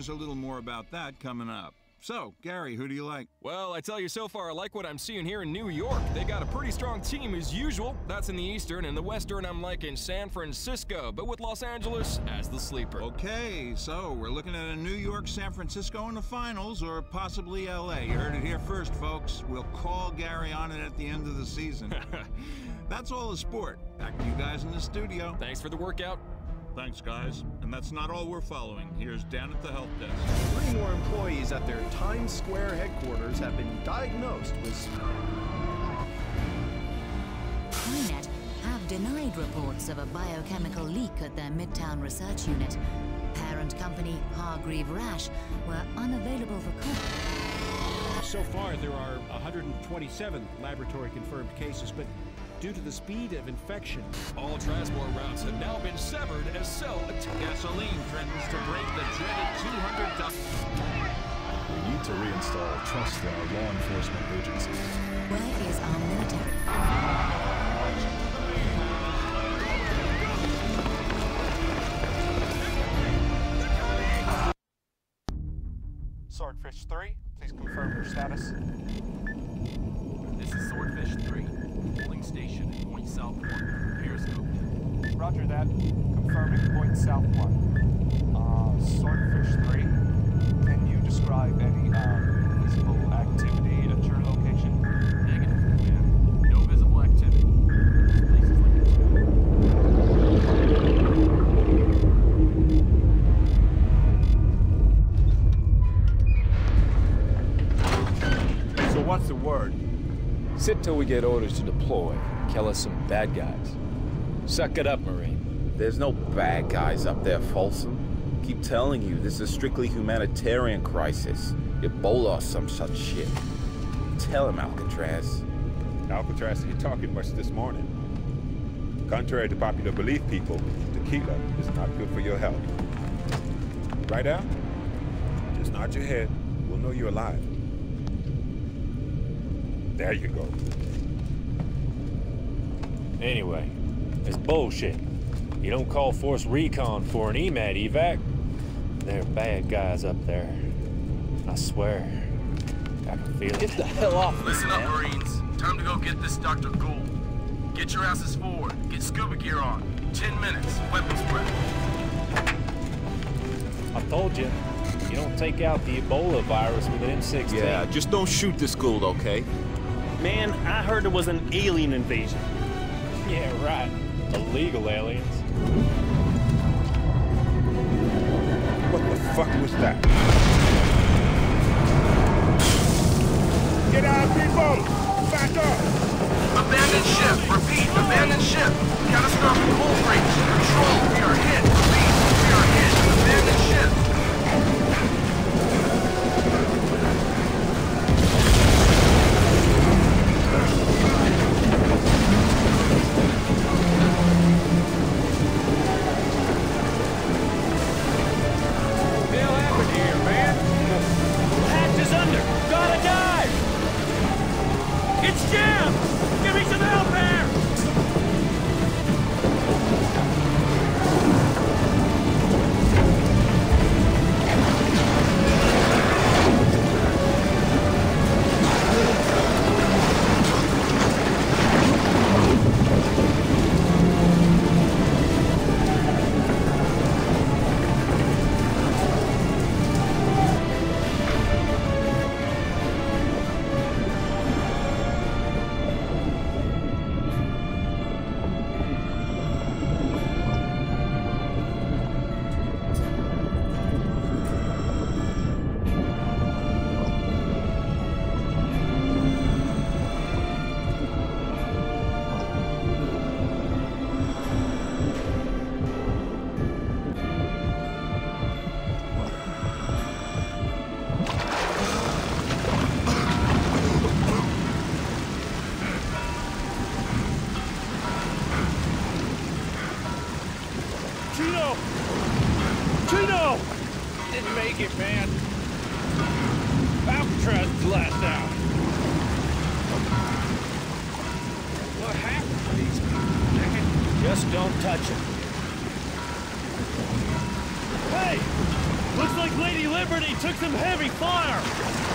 There's a little more about that coming up. So, Gary, who do you like? Well, I tell you so far, I like what I'm seeing here in New York. They got a pretty strong team as usual. That's in the Eastern, and the Western I'm liking San Francisco, but with Los Angeles as the sleeper. Okay, so we're looking at a New York, San Francisco in the finals, or possibly LA. You heard it here first, folks. We'll call Gary on it at the end of the season. That's all the sport. Back to you guys in the studio. Thanks for the workout. Thanks, guys. And that's not all we're following. Here's Dan at the help desk. Three more employees at their Times Square headquarters have been diagnosed with. CryNet have denied reports of a biochemical leak at their Midtown research unit. Parent company Hargreave-Rasch were unavailable for comment. So far, there are 127 laboratory confirmed cases, but due to the speed of infection, All transport routes have now been severed as cell attack. Gasoline threatens to break the dreaded 200 We need to reinstall trust in our law enforcement agencies. Where is our military? Swordfish 3, please confirm your status. This is Swordfish 3, holding station at Point South 1, Periscope. Roger that. Confirming point south 1. Uh, Swordfish 3, can you describe any, uh, visible activity at your location? Sit till we get orders to deploy. Kill us some bad guys. Suck it up, Marine. There's no bad guys up there, Folsom. Keep telling you, this is a strictly humanitarian crisis. Ebola or some such shit. Tell him, Alcatraz. Alcatraz ain't talking much this morning. Contrary to popular belief, people, tequila is not good for your health. Right, Al? Just nod your head. We'll know you're alive. There you go. Anyway, it's bullshit. You don't call Force Recon for an EMAT evac. They're bad guys up there. I swear. I can feel it. Get the hell off me, Listen up, man. Marines. Time to go get this Dr. Gould. Get your asses forward. Get scuba gear on. Ten minutes. Weapons prep. I told you, you don't take out the Ebola virus with an M16. Yeah, just don't shoot this Gould, okay? Man, I heard there was an alien invasion. Yeah, right. Illegal aliens. What the fuck was that? Get out, people! Back up! Abandoned ship. Repeat. Abandoned ship. Catastrophic hull breach. Control. We are hit. Make it, man. Alcatraz is last out. What happened to these people. Just don't touch him. Hey! Looks like Lady Liberty took some heavy fire!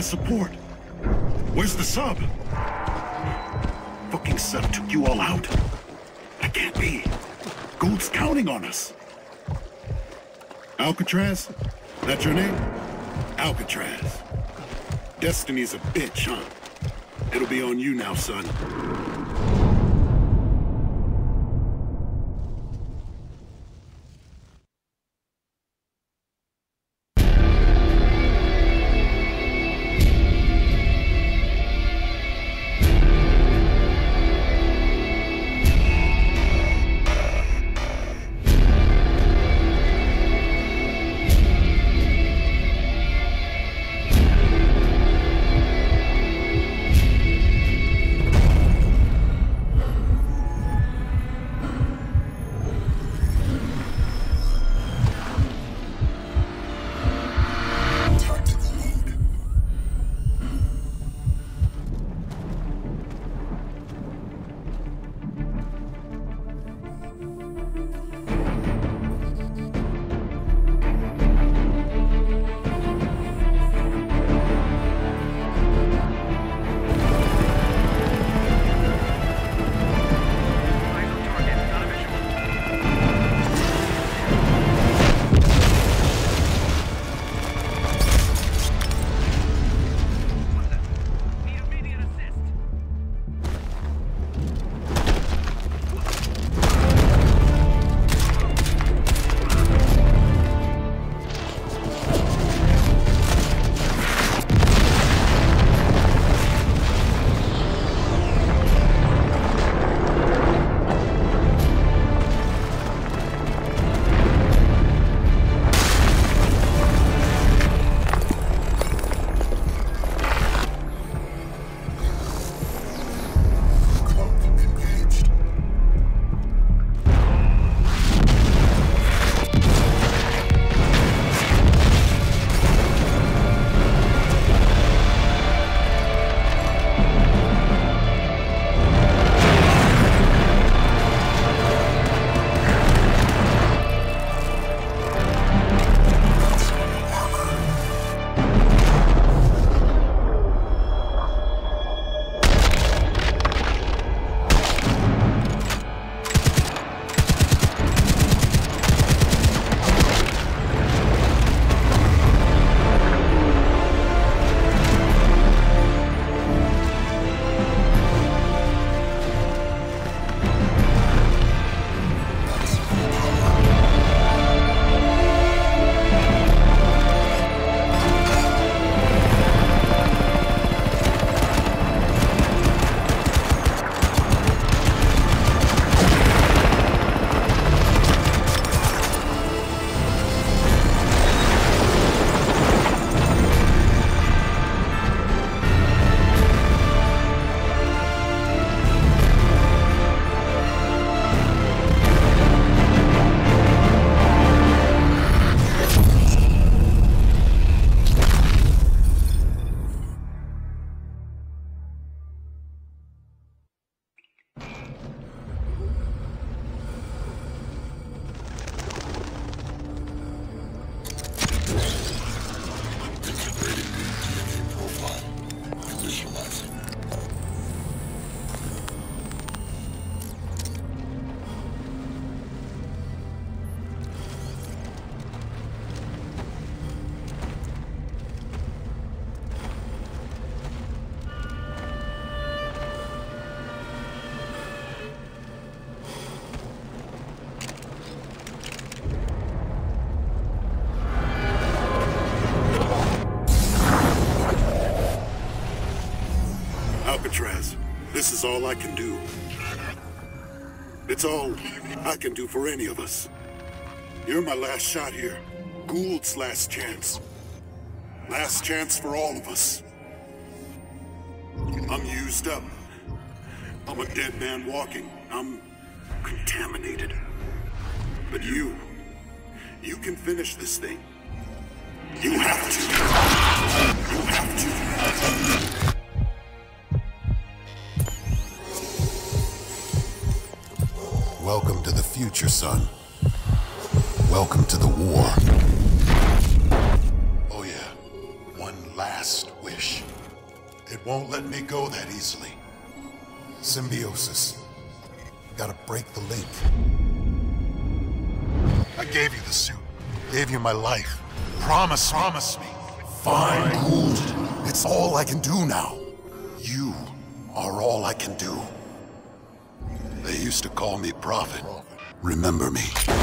My support? Where's the sub? Fucking sub took you all out. That can't be. Gould's counting on us. Alcatraz? That's your name? Alcatraz. Destiny's a bitch, huh? It'll be on you now, son. Is all I can do. It's all I can do for any of us. You're my last shot here. Gould's last chance. Last chance for all of us. I'm used up. I'm a dead man walking. I'm contaminated. But you, you can finish this thing. You have to. Future, son. Welcome to the war. Oh yeah, one last wish. It won't let me go that easily. Symbiosis. Gotta break the link. I gave you the suit. Gave you my life. Promise, promise me. Fine. It's all I can do now. You are all I can do. They used to call me Prophet. Remember me.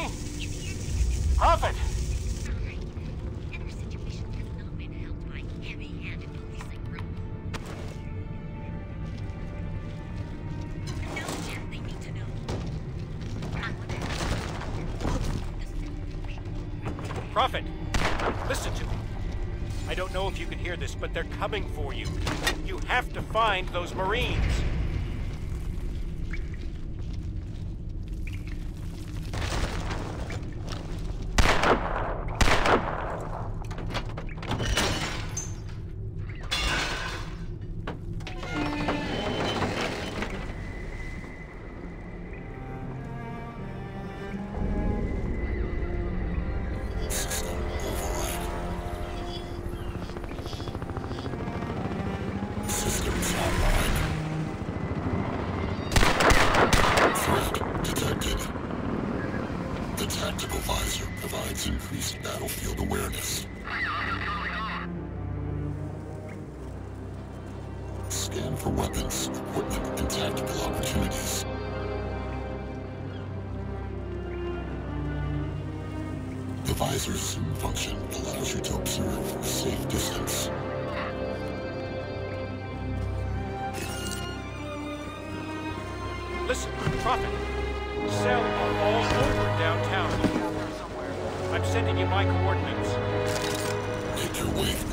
Me? Prophet! Prophet, listen to me. I don't know if you can hear this, but they're coming for you. You have to find those Marines. Scan for weapons, equipment, and tactical opportunities. The visor's zoom function allows you to observe from a safe distance. Listen, Prophet. Cell are all over downtown. I'm sending you my coordinates. Make your way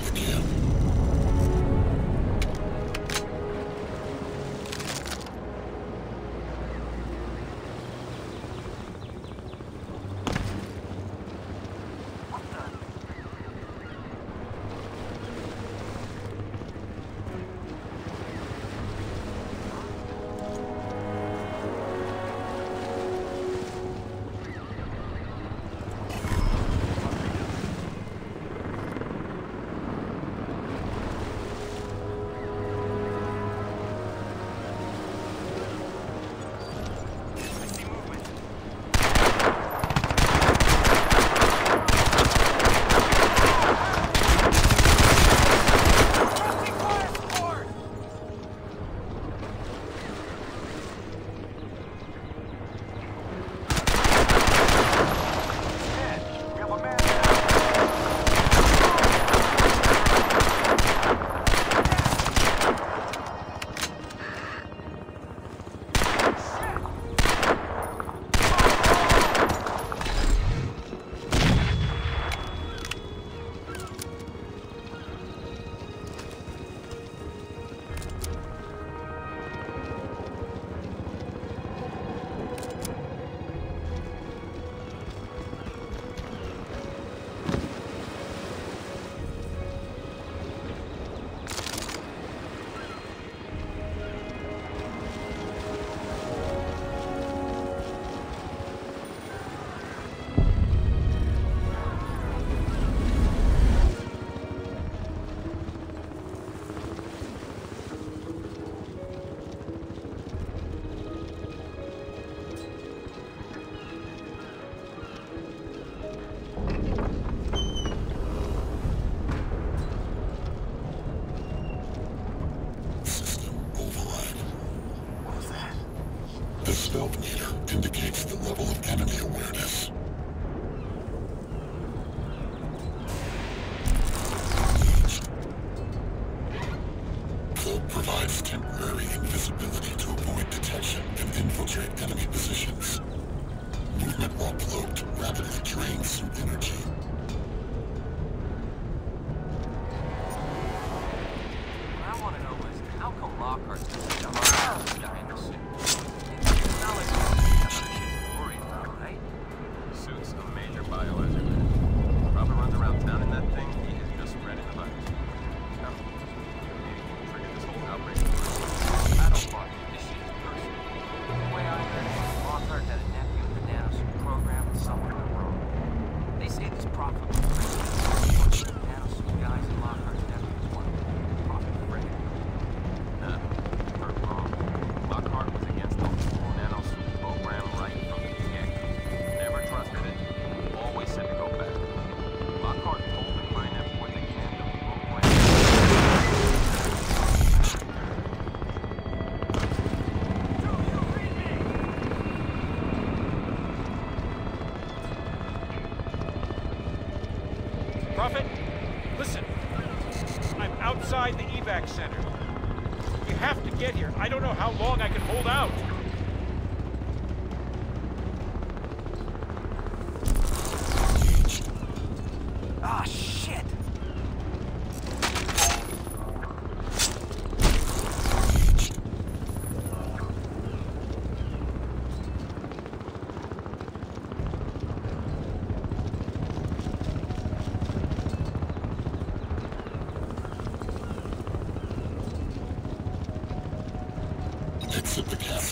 the camera.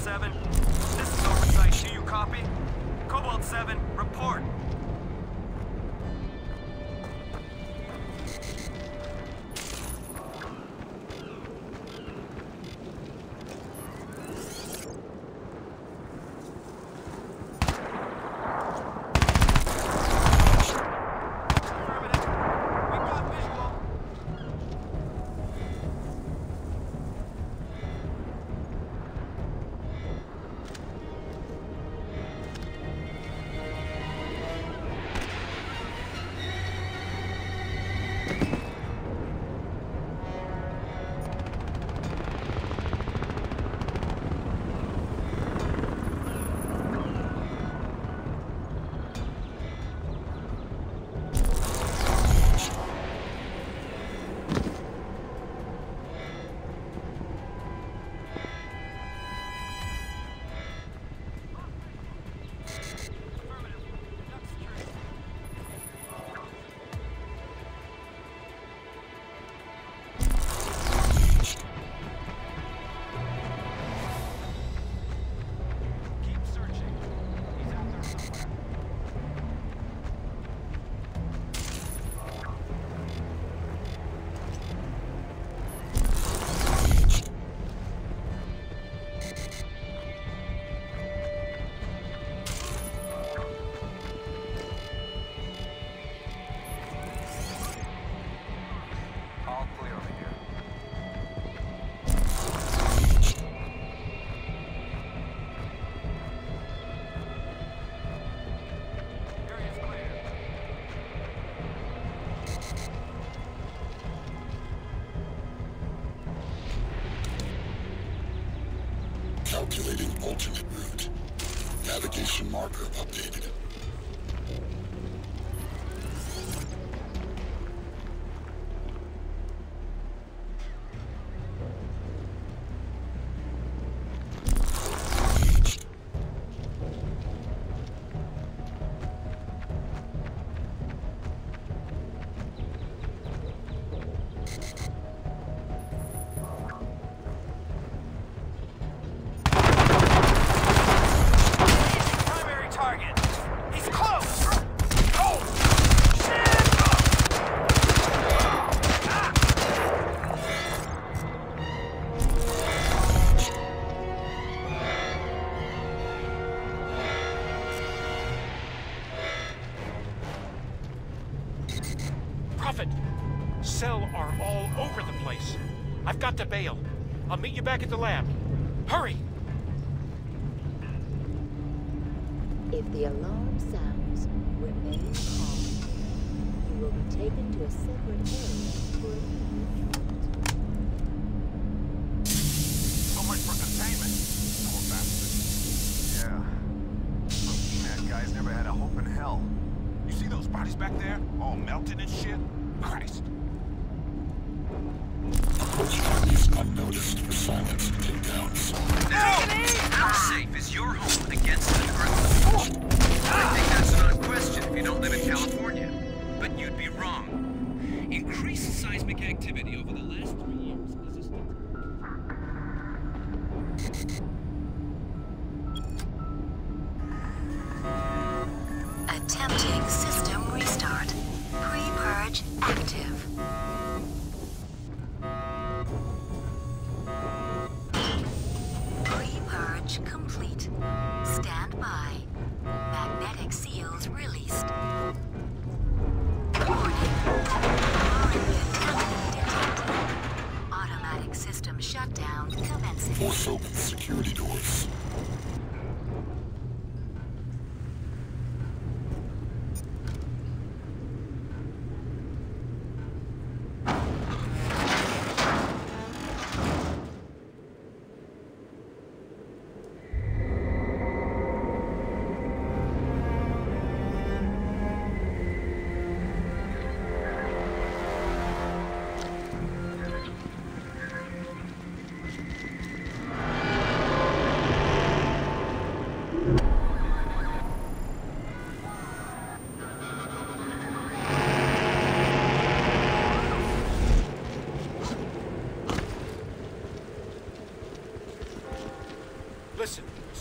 Cobalt 7. This is Oversight. Do you copy? Cobalt 7, report. marker. How safe is your home against the truth? Seismic activity over the last three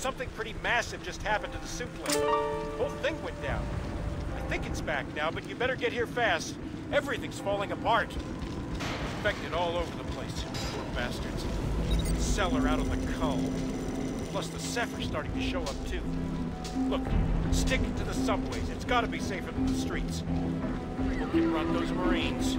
something pretty massive just happened to the lift. The whole thing went down. I think it's back now, but you better get here fast. Everything's falling apart. Infected all over the place. Poor bastards. Cell are out on the cull. Plus the Zephyr's starting to show up too. Look, stick to the subways. It's gotta be safer than the streets. Hope you brought those Marines.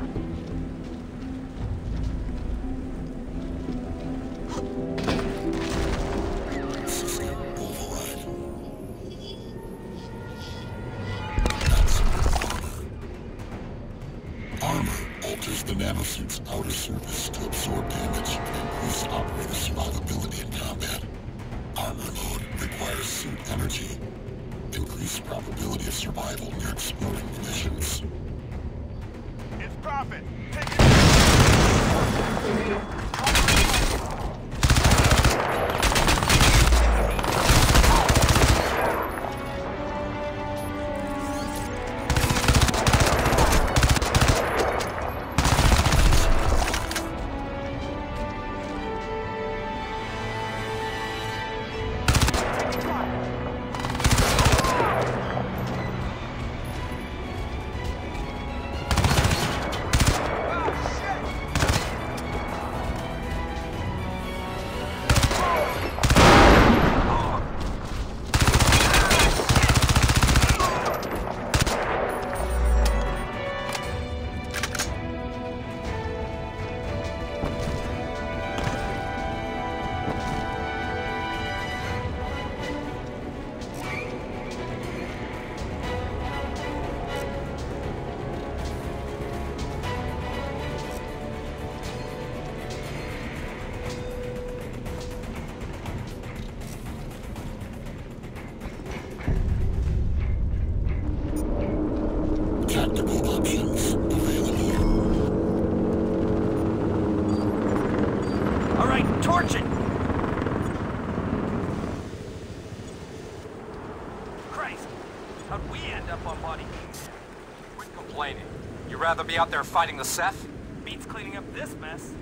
Be out there fighting the Ceph? Beats cleaning up this mess.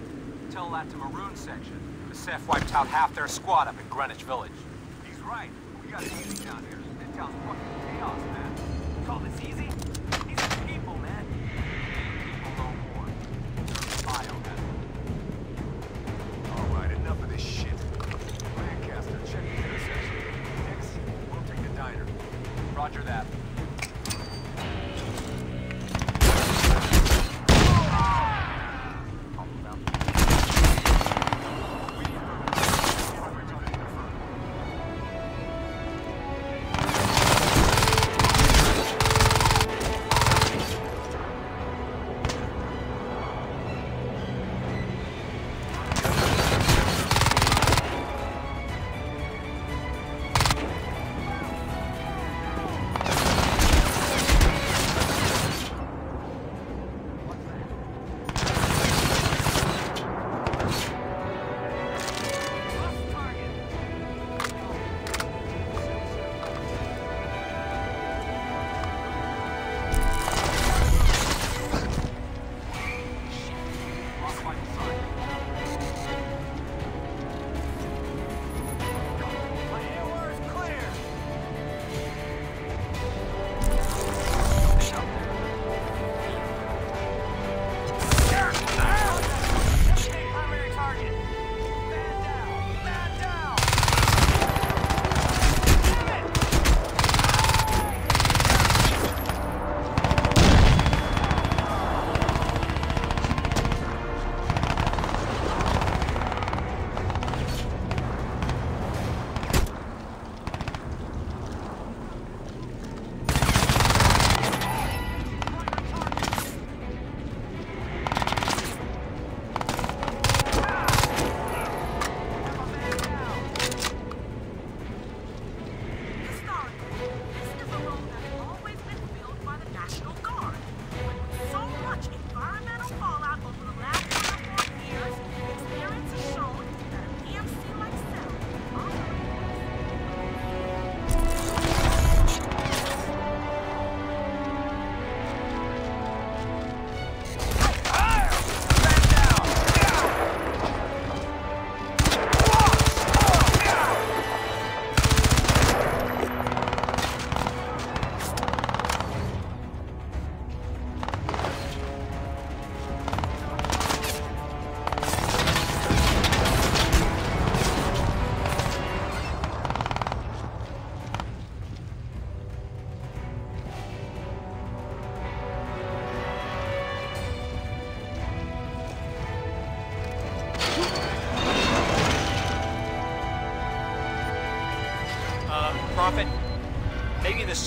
Tell that to Maroon section. The Ceph wiped out half their squad up in Greenwich Village. He's right. We got easy down here. This town's fucking chaos, man. Call this easy?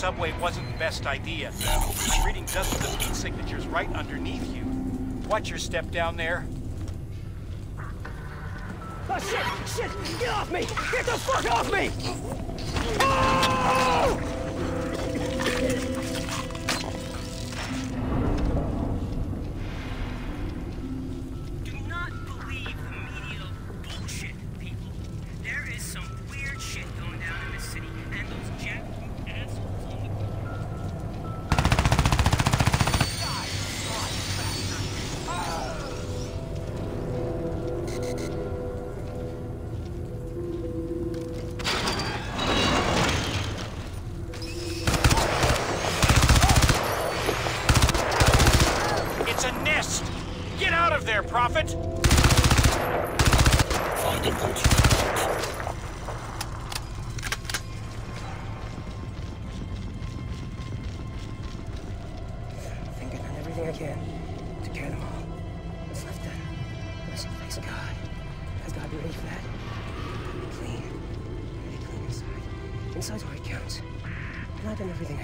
Subway wasn't the best idea. I'm reading dozens of heat signatures right underneath you. Watch your step down there. Oh, shit! Shit! Get off me! Get the fuck off me! Oh!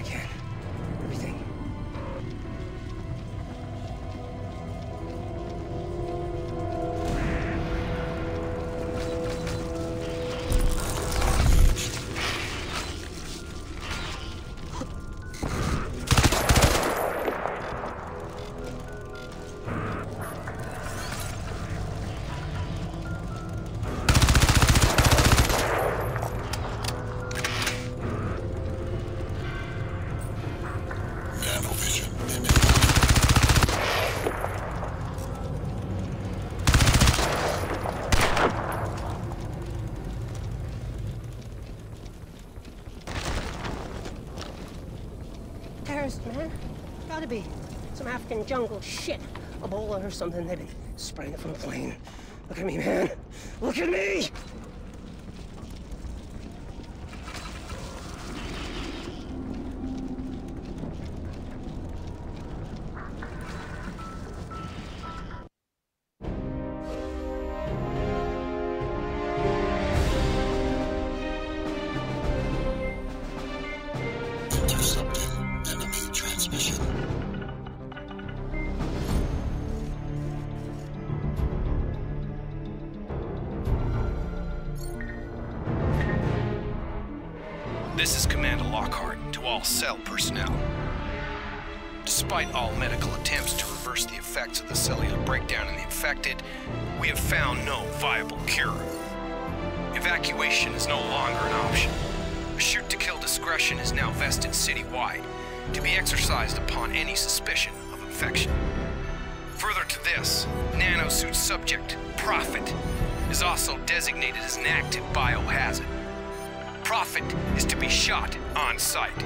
Can. Everything. Terrorist, man. Gotta be. Some African jungle shit. Ebola or something. They've been spraying it from a plane. Look at me, man. Look at me! Cell personnel. Despite all medical attempts to reverse the effects of the cellular breakdown in the infected, we have found no viable cure. Evacuation is no longer an option. A shoot to kill discretion is now vested citywide, to be exercised upon any suspicion of infection. Further to this, nanosuit subject, Prophet, is also designated as an active biohazard. Prophet is to be shot on sight.